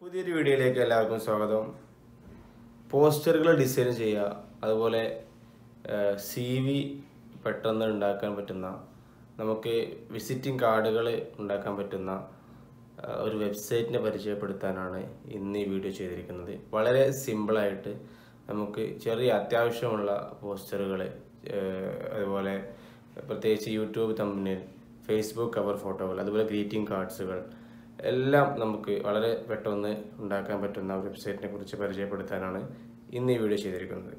പുതിയൊരു വീഡിയോയിലേക്ക് എല്ലാവർക്കും സ്വാഗതം. പോസ്റ്ററുകൾ ഡിസൈൻ ചെയ്യുക അതുപോലെ സി വി പെട്ടെന്ന് ഉണ്ടാക്കാൻ പറ്റുന്ന നമുക്ക് വിസിറ്റിംഗ് കാർഡുകൾ ഉണ്ടാക്കാൻ പറ്റുന്ന ഒരു വെബ്സൈറ്റിനെ പരിചയപ്പെടുത്താനാണ് ഇന്ന് ഈ വീഡിയോ ചെയ്തിരിക്കുന്നത്. വളരെ സിമ്പിളായിട്ട് നമുക്ക് ചെറിയ അത്യാവശ്യമുള്ള പോസ്റ്ററുകൾ അതുപോലെ പ്രത്യേകിച്ച് യൂട്യൂബ് തമ്മിൽ ഫേസ്ബുക്ക് കവർ ഫോട്ടോകൾ അതുപോലെ ഗ്രീറ്റിംഗ് കാർഡ്സുകൾ എല്ലാം നമുക്ക് വളരെ പെട്ടെന്ന് ഉണ്ടാക്കാൻ പറ്റുന്ന വെബ്സൈറ്റിനെ കുറിച്ച് പരിചയപ്പെടുത്താനാണ് ഇന്ന് ഈ വീഡിയോ ചെയ്തിരിക്കുന്നത്.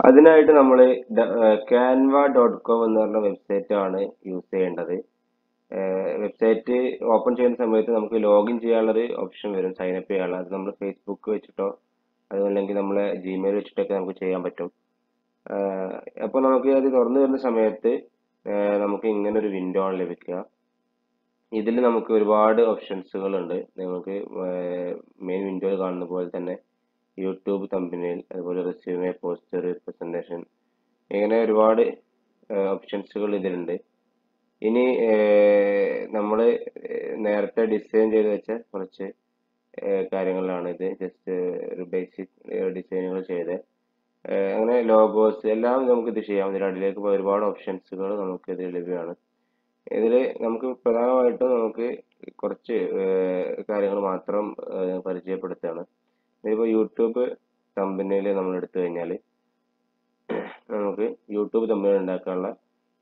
അതിനായിട്ട് നമ്മൾ ക്യാൻവ ഡോട്ട് കോം എന്ന് പറഞ്ഞ വെബ്സൈറ്റ് ആണ് യൂസ് ചെയ്യേണ്ടത്. വെബ്സൈറ്റ് ഓപ്പൺ ചെയ്യുന്ന സമയത്ത് നമുക്ക് ലോഗിൻ ചെയ്യാനുള്ളൊരു ഓപ്ഷൻ വരും സൈൻ അപ്പ് ചെയ്യാനുള്ള. അത് നമ്മൾ ഫേസ്ബുക്ക് വെച്ചിട്ടോ അതുമല്ലെങ്കിൽ നമ്മളെ ജിമെയിൽ വെച്ചിട്ടൊക്കെ നമുക്ക് ചെയ്യാൻ പറ്റും. അപ്പോൾ നമുക്ക് അത് തുറന്നു വരുന്ന സമയത്ത് നമുക്ക് ഇങ്ങനെ ഒരു വിൻഡോ ആണ് ലഭിക്കുക. ഇതിൽ നമുക്ക് ഒരുപാട് ഓപ്ഷൻസുകൾ ഉണ്ട് നിങ്ങൾക്ക് മെയിൻ വിൻഡോയിൽ കാണുന്ന പോലെ തന്നെ യൂട്യൂബ് തമ്പിനിൽ അതുപോലെ റെസ്യൂമെ പോസ്റ്റർ പ്രസന്റേഷൻ ഇങ്ങനെ ഒരുപാട് ഓപ്ഷൻസുകൾ ഇതിലുണ്ട്. ഇനി നമ്മൾ നേരത്തെ ഡിസൈൻ ചെയ്ത് വെച്ച കുറച്ച് കാര്യങ്ങളാണ് ഇത് ജസ്റ്റ് ഒരു ബേസിക് ഡിസൈനുകൾ ചെയ്ത്. അങ്ങനെ ലോഗോസ് എല്ലാം നമുക്ക് ഇത് ചെയ്യാം. ഇതിന്റെ അടിയിലേക്ക് പോയ ഒരുപാട് ഓപ്ഷൻസുകൾ നമുക്ക് ഇതിൽ ലഭ്യമാണ്. ഇതിൽ നമുക്ക് പ്രധാനമായിട്ടും നമുക്ക് കുറച്ച് കാര്യങ്ങൾ മാത്രം പരിചയപ്പെടുത്തുകയാണ് ഇതിപ്പോൾ യൂട്യൂബ് കമ്പനിയിൽ നമ്മൾ എടുത്തു കഴിഞ്ഞാൽ നമുക്ക് യൂട്യൂബ് തമ്മിൽ ഉണ്ടാക്കാനുള്ള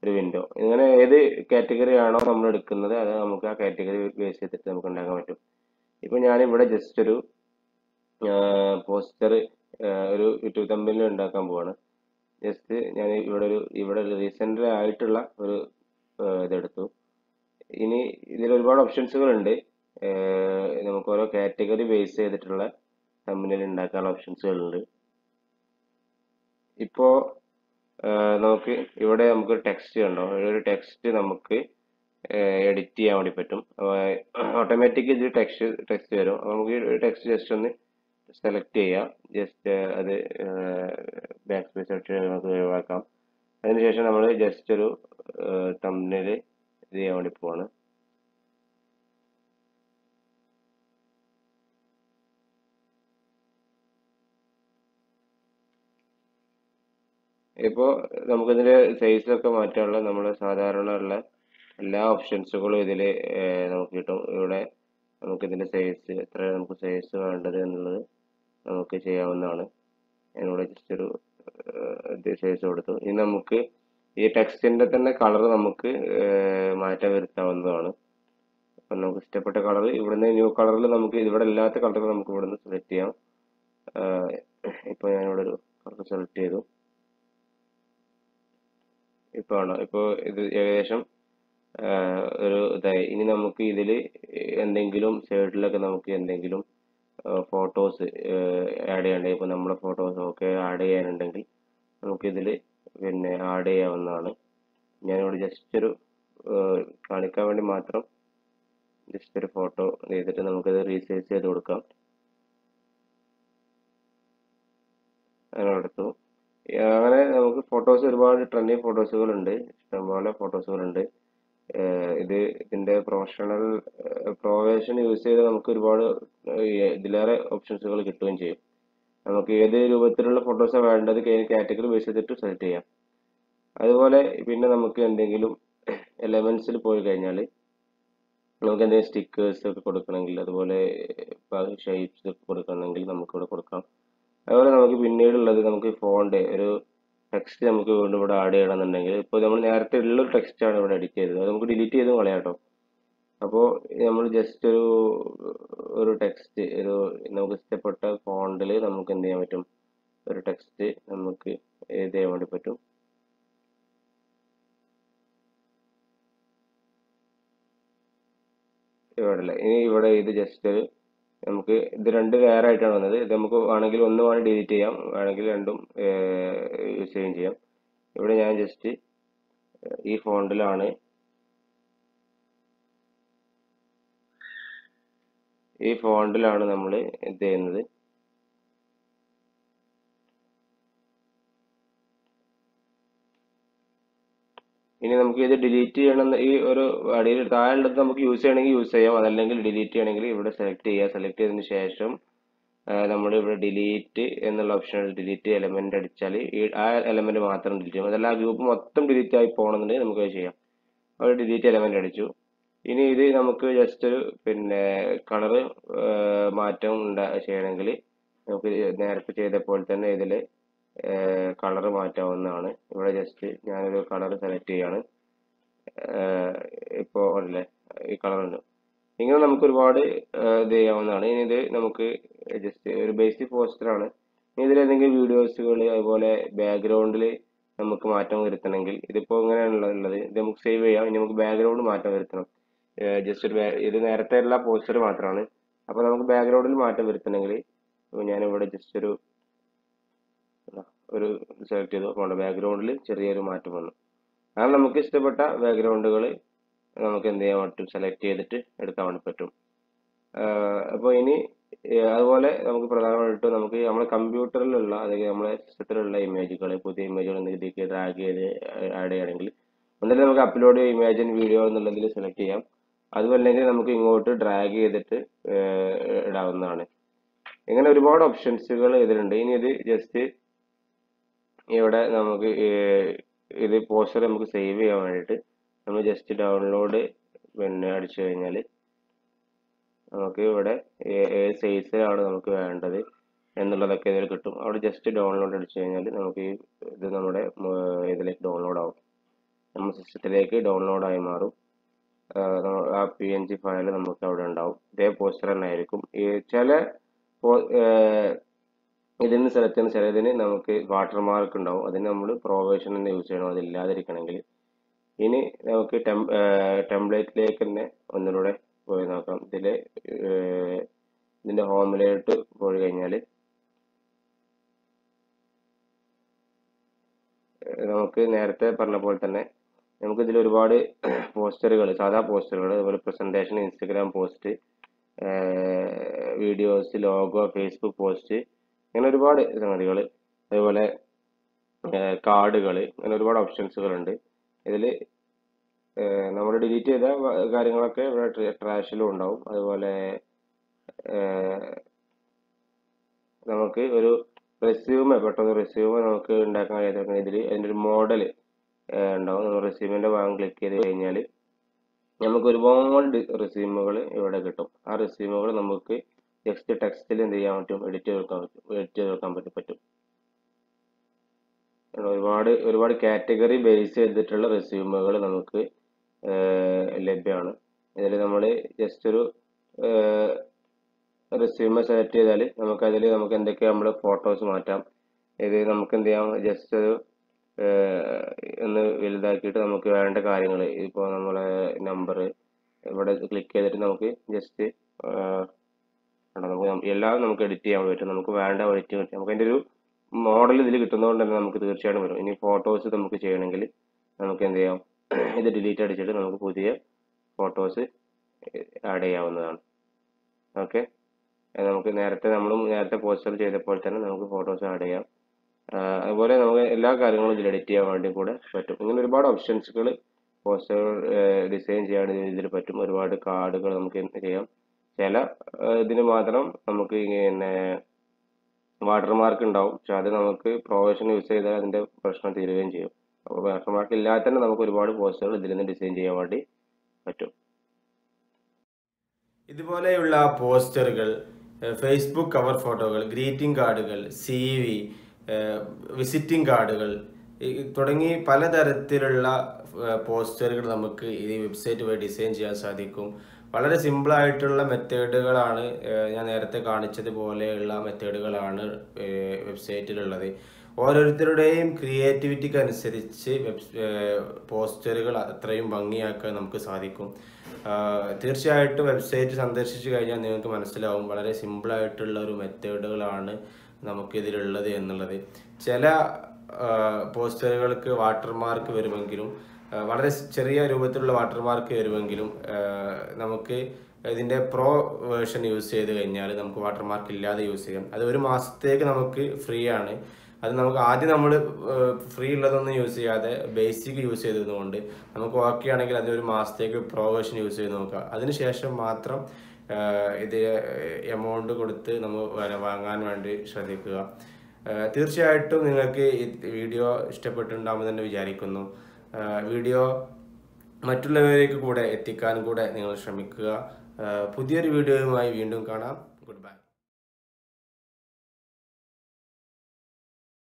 ഒരു വിൻഡോ ഇങ്ങനെ ഏത് കാറ്റഗറി ആണോ നമ്മൾ എടുക്കുന്നത് അത് നമുക്ക് ആ കാറ്റഗറി ബേസ് ചെയ്തിട്ട് നമുക്ക് ഉണ്ടാക്കാൻ പറ്റും. ഇപ്പം ഞാനിവിടെ ജസ്റ്റ് ഒരു പോസ്റ്റർ ഒരു യൂട്യൂബ് തമ്മിൽ ഉണ്ടാക്കാൻ പോവാണ്. ജസ്റ്റ് ഞാൻ ഇവിടെ ഒരു ഇവിടെ റീസെന്റ് ആയിട്ടുള്ള ഒരു ഇതെടുത്തു. ഇനി ഇതിൽ ഒരുപാട് ഓപ്ഷൻസുകൾ ഉണ്ട്. നമുക്ക് ഓരോ കാറ്റഗറി ബേസ് ചെയ്തിട്ടുള്ള തമ്മിൽ ഉണ്ടാക്കാനുള്ള ഓപ്ഷൻസുകളുണ്ട് ഇപ്പോൾ നമുക്ക് ഇവിടെ നമുക്ക് ടെക്സ്റ്റ് ഉണ്ടോ ഒരു ടെക്സ്റ്റ് നമുക്ക് എഡിറ്റ് ചെയ്യാൻ വേണ്ടി പറ്റും. ഓട്ടോമാറ്റിക് ഇതിൽ ടെക്സ്റ്റ് ടെക്സ്റ്റ് വരും. നമുക്ക് ഈ ടെക്സ്റ്റ് ജസ്റ്റ് ഒന്ന് സെലക്ട് ചെയ്യാം. ജസ്റ്റ് അത് ബാക്ക് സ്പേസ് അടിച്ച് നമുക്ക് ഒഴിവാക്കാം. അതിനുശേഷം നമ്മൾ ജസ്റ്റ് ഒരു തമ്മിൽ ഇത് ചെയ്യാൻ വേണ്ടി പോവാണ്. ഇപ്പോൾ നമുക്കിതിന്റെ സൈസൊക്കെ മാറ്റാനുള്ള നമ്മൾ സാധാരണ ഉള്ള എല്ലാ ഓപ്ഷൻസുകളും ഇതിൽ നമുക്ക് കിട്ടും. ഇവിടെ നമുക്കിതിന്റെ സൈസ് എത്ര നമുക്ക് സൈസ് വേണ്ടത് എന്നുള്ളത് നമുക്ക് ചെയ്യാവുന്നതാണ്. ഞാനിവിടെ ജസ്റ്റ് ഒരു സൈസ് കൊടുത്തു. ഇനി നമുക്ക് ഈ ടെക്സ്റ്റിന്റെ തന്നെ കളർ നമുക്ക് മാറ്റം വരുത്താവുന്നതാണ്. അപ്പം നമുക്ക് ഇഷ്ടപ്പെട്ട കളർ ഇവിടുന്ന് ന്യൂ കളറിൽ നമുക്ക് ഇവിടെ ഇല്ലാത്ത കളർ നമുക്ക് ഇവിടുന്ന് സെലക്ട് ചെയ്യാം. ഇപ്പോൾ ഞാനിവിടെ ഒരു കളർ സെലക്ട് ചെയ്തു. ഇപ്പൊ ആണോ ഇപ്പൊ ഇത് ഏകദേശം ഒരു ഇതായി. ഇനി നമുക്ക് ഇതിൽ എന്തെങ്കിലും സൈഡിലൊക്കെ നമുക്ക് എന്തെങ്കിലും ഫോട്ടോസ് ആഡ് ചെയ്യണ്ടെങ്കിൽ ഇപ്പോൾ നമ്മുടെ ഫോട്ടോസ് ഒക്കെ ആഡ് ചെയ്യാനുണ്ടെങ്കിൽ നമുക്ക് ഇതിൽ പിന്നെ ആഡ് ചെയ്യാവുന്നതാണ്. ഞാനിവിടെ ജസ്റ്റ് ഒരു കാണിക്കാൻ വേണ്ടി മാത്രം ജസ്റ്റ് ഒരു ഫോട്ടോ ചെയ്തിട്ട് നമുക്കിത് റീസൈസ് ചെയ്ത് കൊടുക്കാം. അങ്ങനെ എടുത്തു അങ്ങനെ നമുക്ക് ഫോട്ടോസ് ഒരുപാട് ട്രെൻഡിങ് ഫോട്ടോസുകൾ ഉണ്ട് ഇഷ്ടംപോലെ ഫോട്ടോസുകൾ ഉണ്ട് ഇത് ഇതിന്റെ പ്രൊഫഷണൽ പ്രൊവേഷൻ യൂസ് ചെയ്ത് നമുക്ക് ഒരുപാട് ഇതിലേറെ ഓപ്ഷൻസുകൾ കിട്ടുകയും ചെയ്യും. നമുക്ക് ഏത് രൂപത്തിലുള്ള ഫോട്ടോസാണ് വേണ്ടത് കാറ്റഗറി ബേസ് ചെയ്തിട്ട് സെലക്ട് ചെയ്യാം. അതുപോലെ പിന്നെ നമുക്ക് എന്തെങ്കിലും എലമെന്റ്സിൽ പോയി കഴിഞ്ഞാൽ നമുക്ക് എന്തെങ്കിലും സ്റ്റിക്കേഴ്സ് ഒക്കെ കൊടുക്കണമെങ്കിൽ അതുപോലെ ഷേപ്സ് ഒക്കെ കൊടുക്കണമെങ്കിൽ നമുക്ക് ഇവിടെ കൊടുക്കാം. അതുപോലെ നമുക്ക് പിന്നീടുള്ളത് നമുക്ക് ഫോണ്ട് ഒരു ടെക്സ്റ്റ് നമുക്ക് വീണ്ടും ഇവിടെ ആഡ് ചെയ്യണമെന്നുണ്ടെങ്കിൽ ഇപ്പോൾ നമ്മൾ നേരത്തെ ഉള്ളൊരു ടെക്സ്റ്റ് ആണ് ഇവിടെ എഡിറ്റ് ചെയ്തത്. അത് നമുക്ക് ഡിലീറ്റ് ചെയ്തും കളയാം കേട്ടോ. അപ്പോൾ നമ്മൾ ജസ്റ്റ് ഒരു ഒരു ടെക്സ്റ്റ് ഒരു നമുക്ക് ഇഷ്ടപ്പെട്ട ഫോണ്ടിൽ നമുക്ക് എന്ത് ചെയ്യാൻ പറ്റും? ഒരു ടെക്സ്റ്റ് നമുക്ക് എഴുതി ചെയ്യാൻ വേണ്ടി പറ്റും? ഇവിടെ ഇനി ഇവിടെ ഇത് ജസ്റ്റ് ഒരു നമുക്ക് ഇത് രണ്ട് വേറെ ആയിട്ടാണ് വന്നത്. ഇത് നമുക്ക് വേണമെങ്കിൽ ഒന്ന് വേണമെങ്കിൽ ഡിലീറ്റ് ചെയ്യാം. വേണമെങ്കിൽ രണ്ടും യൂസ് ചെയ്യുകയും ചെയ്യാം. ഇവിടെ ഞാൻ ജസ്റ്റ് ഈ ഫോണ്ടിലാണ് ഈ ഫോണ്ടിലാണ് നമ്മൾ ഇത് ചെയ്യുന്നത്? ഇനി നമുക്ക് ഇത് ഡിലീറ്റ് ചെയ്യണം ഈ ഒരു അടിയിൽ താഴെയുള്ളത് നമുക്ക് യൂസ് ചെയ്യണമെങ്കിൽ യൂസ് ചെയ്യാം. അതല്ലെങ്കിൽ ഡിലീറ്റ് ചെയ്യണമെങ്കിൽ ഇവിടെ സെലക്ട് ചെയ്യുക. സെലക്ട് ചെയ്തതിന് ശേഷം നമ്മൾ ഇവിടെ ഡിലീറ്റ് എന്നുള്ള ഓപ്ഷൻ ഡിലീറ്റ് എലമെന്റ് അടിച്ചാൽ ഈ ആ എലമെന്റ് മാത്രം ഡിലീറ്റ് ചെയ്യും. അതല്ല ആ ഗ്രൂപ്പ് മൊത്തം ഡിലീറ്റ് ആയി പോകണമെന്നുണ്ടെങ്കിൽ നമുക്ക് ചെയ്യാം. അവിടെ ഡിലീറ്റ് എലമെന്റ് അടിച്ചു. ഇനി ഇത് നമുക്ക് ജസ്റ്റ് ഒരു പിന്നെ കളറ് മാറ്റം ഉണ്ടാ ചെയ്യണമെങ്കിൽ നമുക്ക് നേരത്തെ ചെയ്ത പോലെ തന്നെ ഇതിൽ കളർ മാറ്റാവുന്നതാണ്. ഇവിടെ ജസ്റ്റ് ഞാനൊരു കളർ സെലക്ട് ചെയ്യാണ്. ഇപ്പോൾ ഉണ്ടല്ലേ? ഈ കളർ ഉണ്ട് ഇങ്ങനെ നമുക്ക് ഒരുപാട് ഇത് ചെയ്യാവുന്നതാണ്. ഇനി ഇത് നമുക്ക് ജസ്റ്റ് ഒരു ബേസിക് പോസ്റ്ററാണ് ഇനി ഇതിൽ ഏതെങ്കിലും വീഡിയോസുകൾ അതുപോലെ ബാക്ക്ഗ്രൗണ്ടിൽ നമുക്ക് മാറ്റം വരുത്തണമെങ്കിൽ ഇതിപ്പോൾ ഇങ്ങനെയാണല്ലോ ഉള്ളത്. ഇത് നമുക്ക് സേവ് ചെയ്യാം. ഇനി നമുക്ക് ബാക്ക്ഗ്രൗണ്ട് മാറ്റം വരുത്തണം. ജസ്റ്റ് ഒരു ഇത് നേരത്തെ ഉള്ള പോസ്റ്റർ മാത്രമാണ് അപ്പോൾ നമുക്ക് ബാക്ക്ഗ്രൗണ്ടിൽ മാറ്റം വരുത്തണമെങ്കിൽ ഞാനിവിടെ ജസ്റ്റ് ഒരു ഒരു സെലക്ട് ചെയ്ത്. അപ്പോൾ ബാക്ക്ഗ്രൗണ്ടിൽ ചെറിയൊരു മാറ്റം വന്നു. അങ്ങനെ നമുക്ക് ഇഷ്ടപ്പെട്ട ബാക്ക്ഗ്രൗണ്ടുകൾ നമുക്ക് എന്ത് ചെയ്യാൻ പറ്റും? സെലക്ട് ചെയ്തിട്ട് എടുക്കാൻ വേണ്ടി പറ്റും. അപ്പോൾ ഇനി അതുപോലെ നമുക്ക് പ്രധാനമായിട്ടും നമുക്ക് നമ്മുടെ കമ്പ്യൂട്ടറിലുള്ള അല്ലെങ്കിൽ നമ്മുടെ സിസ്റ്റത്തിലുള്ള ഇമേജുകൾ പുതിയ ഇമേജുകൾ എന്തെങ്കിലും ഡ്രാഗ് ചെയ്ത് ആഡ് ചെയ്യണമെങ്കിൽ ഒന്നല്ലേ നമുക്ക് അപ്ലോഡ് ഇമേജ് വീഡിയോ എന്നുള്ളതിൽ സെലക്ട് ചെയ്യാം. അതുമല്ലെങ്കിൽ നമുക്ക് ഇങ്ങോട്ട് ഡ്രാഗ് ചെയ്തിട്ട് ഇടാവുന്നതാണ്. ഇങ്ങനെ ഒരുപാട് ഓപ്ഷൻസുകൾ ഇതിലുണ്ട്. ഇനി ഇത് ജസ്റ്റ് ഇവിടെ നമുക്ക് ഇത് പോസ്റ്റർ നമുക്ക് സേവ് ചെയ്യാൻ വേണ്ടിയിട്ട് നമ്മൾ ജസ്റ്റ് ഡൗൺലോഡ് പിന്നെ അടിച്ചു കഴിഞ്ഞാൽ നമുക്ക് ഇവിടെ ഏത് സൈസിലാണ് നമുക്ക് വേണ്ടത് എന്നുള്ളതൊക്കെ ഇതിൽ കിട്ടും. അവിടെ ജസ്റ്റ് ഡൗൺലോഡ് അടിച്ചു കഴിഞ്ഞാൽ നമുക്ക് ഈ ഇത് നമ്മുടെ ഇതിലേക്ക് ഡൗൺലോഡ് ആവും. നമ്മുടെ സിസ്റ്റത്തിലേക്ക് ഡൗൺലോഡ് ആയി മാറും. ആ പി എൻ ജി ഫയൽ നമുക്ക് അവിടെ ഉണ്ടാവും. ഇതേ പോസ്റ്റർ തന്നെ ആയിരിക്കും. ചില ഇതിന് സെലക്ട് ചെയ്യുന്ന ചിലതിന് നമുക്ക് വാട്ടർ മാർക്ക് ഉണ്ടാവും. അതിന് നമ്മൾ പ്രൊവേഷൻ തന്നെ യൂസ് ചെയ്യണം. അതില്ലാതിരിക്കണമെങ്കിൽ. ഇനി നമുക്ക് ടെംപ്ലേറ്റിലേക്ക് തന്നെ ഒന്നിലൂടെ പോയി നോക്കാം. ഇതിൽ ഇതിന്റെ ഹോമിലോട്ട് പോയി കഴിഞ്ഞാൽ നമുക്ക് നേരത്തെ പറഞ്ഞ പോലെ തന്നെ നമുക്ക് ഇതിൽ ഒരുപാട് പോസ്റ്ററുകൾ സാധാ പോസ്റ്ററുകൾ അതുപോലെ presentation Instagram post videos logo Facebook post അങ്ങനെ ഒരുപാട് സംഗതികൾ അതുപോലെ കാർഡുകൾ അങ്ങനെ ഒരുപാട് ഓപ്ഷൻസുകൾ ഉണ്ട് ഇതിൽ നമ്മൾ ഡിലീറ്റ് ചെയ്ത കാര്യങ്ങളൊക്കെ ഇവിടെ ട്രാഷിലും ഉണ്ടാവും. അതുപോലെ നമുക്ക് ഒരു റെസ്യൂമ് പെട്ടെന്ന് റെസ്യൂമ് നമുക്ക് ഉണ്ടാക്കാൻ കഴിയാത്ത ഇതിൽ അതിന്റെ ഒരു മോഡൽ ഉണ്ടാവും. നമ്മൾ റെസ്യൂമിന്റെ ഭാഗം ക്ലിക്ക് ചെയ്ത് കഴിഞ്ഞാൽ നമുക്ക് ഒരുപാട് റെസ്യൂമുകൾ ഇവിടെ കിട്ടും. ആ റെസ്യൂമുകൾ നമുക്ക് ജസ്റ്റ് ടെക്സ്റ്റിൽ എന്ത് ചെയ്യാൻ പറ്റും? എഡിറ്റ് ചെയ്ത് പറ്റും. എഡിറ്റ് ചെയ്ത് വെക്കാൻ പറ്റും പറ്റും. ഒരുപാട് ഒരുപാട് കാറ്റഗറി ബേസ് ചെയ്തിട്ടുള്ള റെസ്യൂമുകൾ നമുക്ക് ലഭ്യമാണ് ഇതിൽ നമ്മൾ ജസ്റ്റ് ഒരു റെസ്യൂമ സെലക്ട് ചെയ്താൽ നമുക്ക് അതിൽ നമുക്ക് എന്തൊക്കെ നമ്മൾ ഫോട്ടോസ് മാറ്റാം. ഇത് നമുക്ക് എന്ത് ചെയ്യാം? ജസ്റ്റ് ഒരു ഒന്ന് വലുതാക്കിയിട്ട് നമുക്ക് വേണ്ട കാര്യങ്ങൾ ഇപ്പോൾ നമ്മളെ നമ്പർ ഇവിടെ ക്ലിക്ക് ചെയ്തിട്ട് നമുക്ക് ജസ്റ്റ് നമുക്ക് എല്ലാം നമുക്ക് എഡിറ്റ് ചെയ്യാൻ പറ്റും. നമുക്ക് വേണ്ട എഡിറ്റ് പറ്റും നമുക്ക് അതിന്റെ ഒരു മോഡൽ ഇതിൽ കിട്ടുന്നതുകൊണ്ട് തന്നെ നമുക്ക് തീർച്ചയായിട്ടും വരും. ഇനി ഫോട്ടോസ് നമുക്ക് ചെയ്യണമെങ്കിൽ നമുക്ക് എന്ത് ചെയ്യാം? ഇത് ഡിലീറ്റ് അടിച്ചിട്ട് നമുക്ക് പുതിയ ഫോട്ടോസ് ആഡ് ചെയ്യാവുന്നതാണ്. ഓക്കെ നമുക്ക് നേരത്തെ നമ്മളും നേരത്തെ പോസ്റ്റർ ചെയ്തപ്പോൾ തന്നെ നമുക്ക് ഫോട്ടോസ് ആഡ് ചെയ്യാം. അതുപോലെ നമുക്ക് എല്ലാ കാര്യങ്ങളും ഇതിൽ എഡിറ്റ് ചെയ്യാൻ വേണ്ടി കൂടെ പറ്റും. ഇങ്ങനെ ഒരുപാട് ഓപ്ഷൻസുകൾ പോസ്റ്റർ ഡിസൈൻ ചെയ്യാൻ ഇതിൽ പറ്റും. ഒരുപാട് കാർഡുകൾ നമുക്ക് ചെയ്യാം? ചില ഇതിന് മാത്രം നമുക്ക് പിന്നെ വാട്ടർമാർക്ക് ഉണ്ടാവും. പക്ഷെ അത് നമുക്ക് പ്രൊവേഷൻ യൂസ് ചെയ്താൽ അതിന്റെ പ്രശ്നം തീരുകയും ചെയ്യും. അപ്പോൾ വാട്ടർമാർക്ക് ഇല്ലാതെ തന്നെ നമുക്ക് ഒരുപാട് പോസ്റ്ററുകൾ ഇതിൽ നിന്ന് ഡിസൈൻ ചെയ്യാൻ വേണ്ടി പറ്റും. ഇതുപോലെയുള്ള പോസ്റ്ററുകൾ ഫേസ്ബുക്ക് കവർ ഫോട്ടോകൾ ഗ്രീറ്റിംഗ് കാർഡുകൾ സി വി വിസിറ്റിംഗ് കാർഡുകൾ തുടങ്ങി പലതരത്തിലുള്ള പോസ്റ്ററുകൾ നമുക്ക് ഈ വെബ്സൈറ്റ് വഴി ഡിസൈൻ ചെയ്യാൻ സാധിക്കും. വളരെ സിമ്പിളായിട്ടുള്ള മെത്തേഡുകളാണ് ഞാൻ നേരത്തെ കാണിച്ചതുപോലെയുള്ള മെത്തേഡുകളാണ് വെബ്സൈറ്റിലുള്ളത്. ഓരോരുത്തരുടെയും ക്രിയേറ്റിവിറ്റിക്ക് അനുസരിച്ച് വെബ് പോസ്റ്ററുകൾ അത്രയും ഭംഗിയാക്കാൻ നമുക്ക് സാധിക്കും. തീർച്ചയായിട്ടും വെബ്സൈറ്റ് സന്ദർശിച്ചു കഴിഞ്ഞാൽ നിങ്ങൾക്ക് മനസ്സിലാവും വളരെ സിമ്പിളായിട്ടുള്ള ഒരു മെത്തേഡുകളാണ് നമുക്കിതിലുള്ളത് എന്നുള്ളത്. ചില പോസ്റ്ററുകൾക്ക് വാട്ടർമാർക്ക് വരുമെങ്കിലും വളരെ ചെറിയ രൂപത്തിലുള്ള വാട്ടർ മാർക്ക് വരുമെങ്കിലും നമുക്ക് ഇതിന്റെ പ്രോ വേർഷൻ യൂസ് ചെയ്ത് കഴിഞ്ഞാൽ നമുക്ക് വാട്ടർ മാർക്ക് ഇല്ലാതെ യൂസ് ചെയ്യാം. അത് ഒരു മാസത്തേക്ക് നമുക്ക് ഫ്രീ ആണ്. അത് നമുക്ക് ആദ്യം നമ്മൾ ഫ്രീ ഉള്ളതൊന്നും യൂസ് ചെയ്യാതെ ബേസിക് യൂസ് ചെയ്തതുകൊണ്ട് നമുക്ക് ഓക്കെ ആണെങ്കിൽ അതൊരു മാസത്തേക്ക് പ്രോ വേർഷൻ യൂസ് ചെയ്ത് നോക്കുക അതിനുശേഷം മാത്രം ഇത് എമൗണ്ട് കൊടുത്ത് നമ്മൾ വാങ്ങാൻ വേണ്ടി ശ്രദ്ധിക്കുക. തീർച്ചയായിട്ടും നിങ്ങൾക്ക് ഈ വീഡിയോ ഇഷ്ടപ്പെട്ടിട്ടുണ്ടാകുമെന്ന് തന്നെ വിചാരിക്കുന്നു. വീഡിയോ മറ്റുള്ളവരിലേക്ക് കൂടെ എത്തിക്കാൻ കൂടെ നിങ്ങൾ ശ്രമിക്കുക. പുതിയൊരു വീഡിയോയുമായി വീണ്ടും കാണാം.